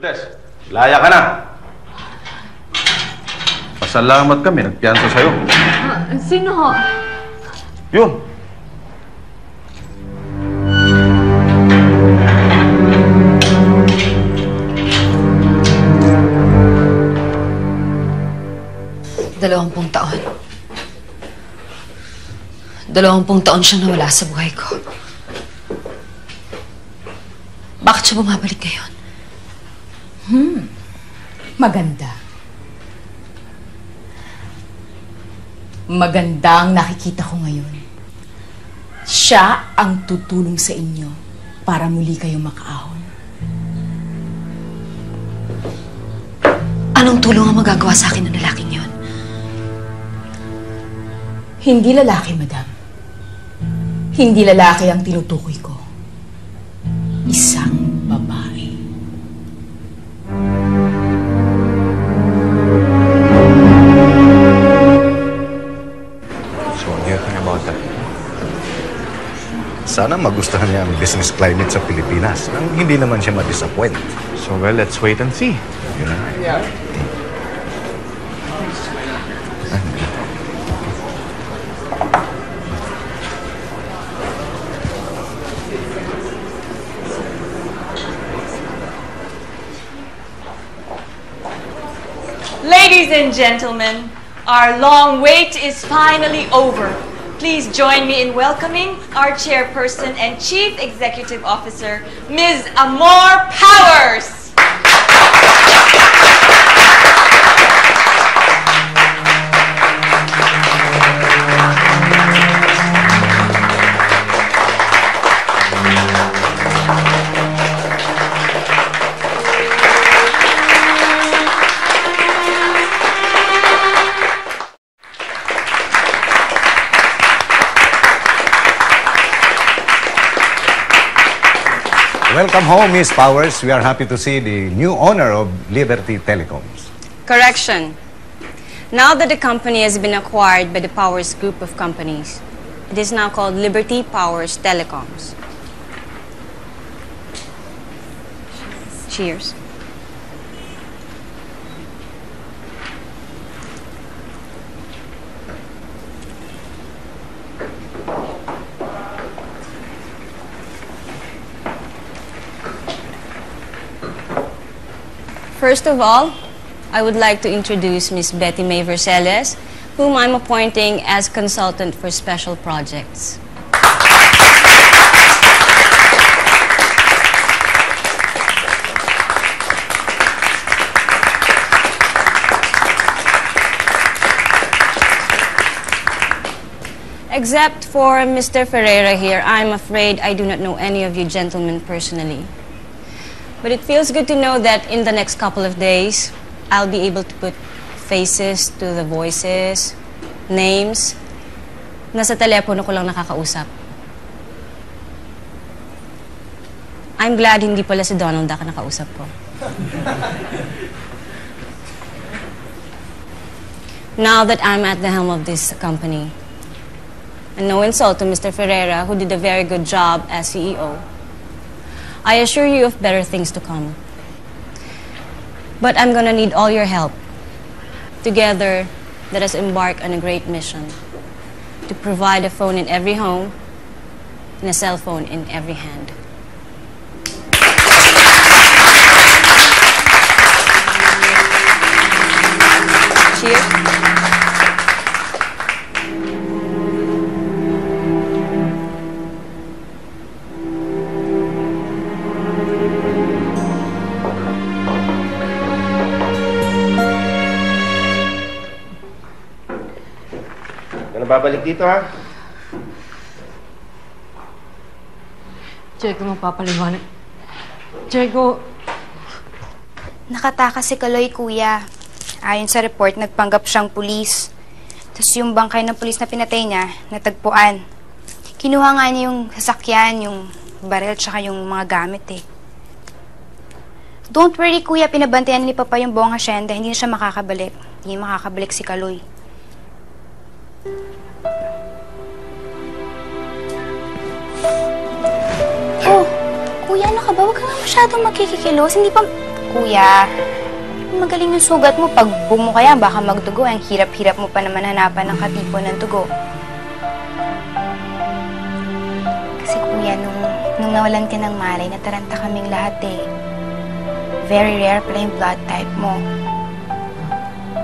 Malaya ka na. Pasalamat kami, nagpiyansa sa'yo. Ah, sino ho? Yun. Dalawampung taon. Dalawampung taon siyang nawala sa buhay ko. Bakit siya bumabalik ngayon? Maganda. Maganda ang nakikita ko ngayon. Siya ang tutulong sa inyo para muli kayo makaahon. Anong tulong ang magagawa sa akin ng lalaking yon? Hindi lalaki, madam. Hindi lalaki ang tinutukoy ko. Isang Sana magustuhan niya ang business climate sa Pilipinas nang hindi naman siya ma-disappoint. So, well, let's wait and see. Yun na. Ladies and gentlemen, our long wait is finally over. Please join me in welcoming our chairperson and chief executive officer, Ms. Amor Powers. Welcome home, Miss Powers. We are happy to see the new owner of Liberty Telecoms. Correction. Now that the company has been acquired by the Powers Group of companies, it is now called Liberty Powers Telecoms. Cheers. First of all, I would like to introduce Ms. Betty May Vercelles, whom I'm appointing as consultant for special projects. Except for Mr. Ferreira here, I'm afraid I do not know any of you gentlemen personally. But it feels good to know that in the next couple of days, I'll be able to put faces to the voices, names. Nasa telepono ko lang nakakausap. I'm glad hindi pala si Donald Duck nakausap ko. now that I'm at the helm of this company, and no insult to Mr. Ferreira, who did a very good job as CEO, I assure you of better things to come. But I'm gonna need all your help. Together, let us embark on a great mission to provide a phone in every home and a cell phone in every hand. Babalik dito, ha? Jericho, magpapaliwanag. Jericho, Nakatakas si Kaloy, kuya. Ayon sa report, nagpanggap siyang pulis. Tapos yung bangkay ng pulis na pinatay niya, natagpuan. Kinuha nga niya yung sasakyan, yung baril, tsaka yung mga gamit eh. Don't worry, kuya. Pinabantayan ni Papa yung buong hasyenda. Hindi na siya makakabalik. Hindi makakabalik si Kaloy. Kuya, ano ka ba? Huwag ka nga masyadong magkikikilos. Hindi pa... Kuya, Magaling yung sugat mo. Pag bumo kaya, baka magdugo. Ang hirap-hirap mo pa naman hanapan ng katipo ng dugo. Kasi kuya, nung, nung nawalan ka ng malay, nataranta kaming lahat eh. Very rare pala yung blood type mo.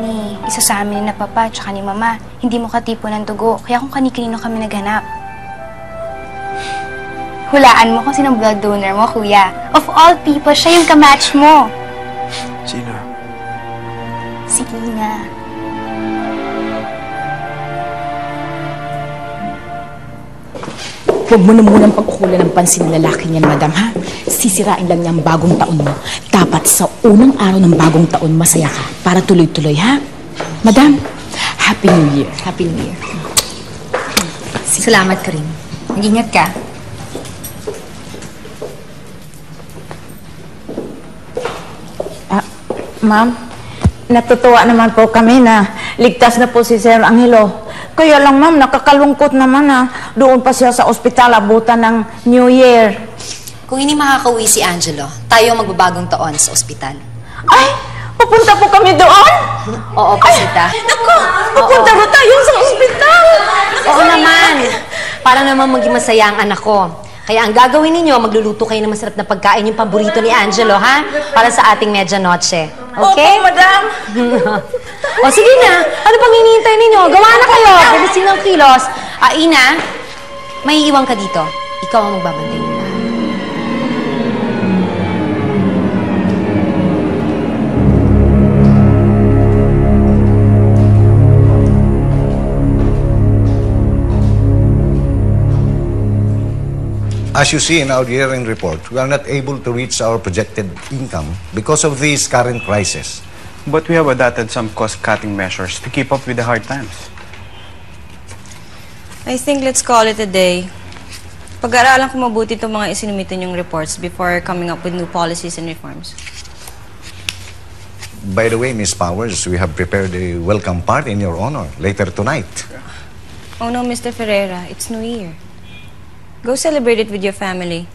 Ni isa sa amin ni na papa tsaka ni mama, hindi mo katipo ng dugo. Kaya kung kani-kanino kami naghanap. Hulaan mo kung sinong blood donor mo, kuya. Of all people, siya yung kamatch mo. Sino? Si Ina. Huwag mo na munang pag-ukulan ng pansin ng lalaki niyan, madam, ha? Sisirain lang niya ang bagong taon mo. Dapat sa unang araw ng bagong taon, masaya ka para tuloy-tuloy, ha? Madam, Happy New Year. Happy New Year. Salamat, Karim. Mag-ingat ka. Ma'am, natutuwa naman po kami na ligtas na po si Sir Angelo. Kaya lang ma'am, nakakalungkot naman na doon pa siya sa ospital abutan ng New Year. Kung hindi makakauwi si Angelo, tayo magbabagong taon sa ospital. Ay, pupunta po kami doon? Oo, Pasita. Naku, pupunta po tayo sa ospital. Oo naman. Para naman maging masaya ang anak ko. Kaya ang gagawin ninyo, magluluto kayo ng masarap na pagkain yung paborito ni Angelo, ha? Para sa ating medianoche. Okay? Opo, madam. o sige na. Ano pang hinihintay ninyo? Gawa na kayo. Bilisin ng kilos. Ah, Ina, may iwan ka dito. Ikaw ang magbabantay As you see in our year-end report, we are not able to reach our projected income because of this current crisis. But we have adopted some cost-cutting measures to keep up with the hard times. I think let's call it a day. Pag-aaralan ko mabuti itong mga isinumitin yung reports before coming up with new policies and reforms. By the way, Miss Powers, we have prepared a welcome party in your honor later tonight. Oh no, Mr. Ferreira, it's New Year. Go celebrate it with your family.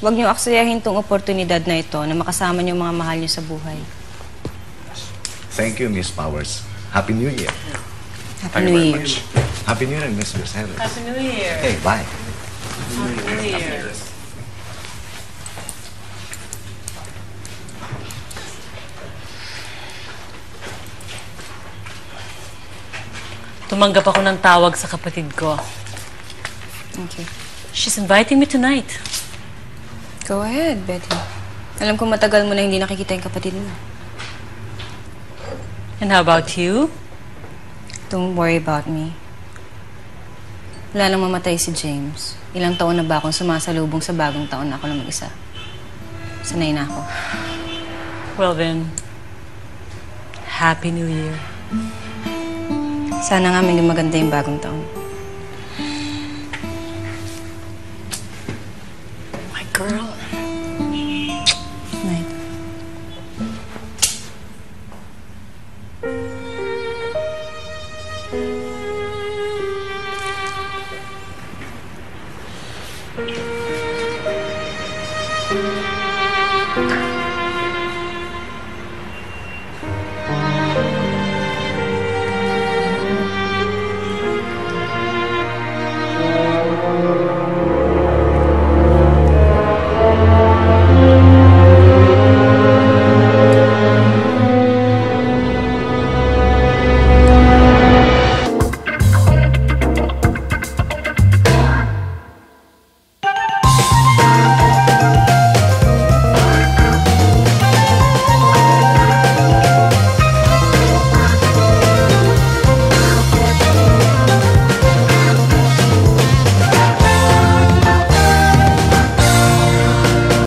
Huwag niyo aksayahin tong oportunidad na ito na makasama niyo ang mga mahal niyo sa buhay. Thank you, Miss Powers. Happy New Year. Happy New Year. Happy New Year, Miss Mercedes. Happy New Year. Hey, bye. Tumanggap ako ng tawag sa kapatid ko. Okay. She's inviting me tonight. Go ahead, Betty. Alam ko matagal mo na hindi nakikita yung kapatid mo. And how about you? Don't worry about me. Wala nang mamatay si James. Ilang taon na ba akong sumasalubong sa bagong taon na ako lang mag-isa? Sanay na ako. Well then, Happy New Year. Sana nga maging maganda yung bagong taon. Girl.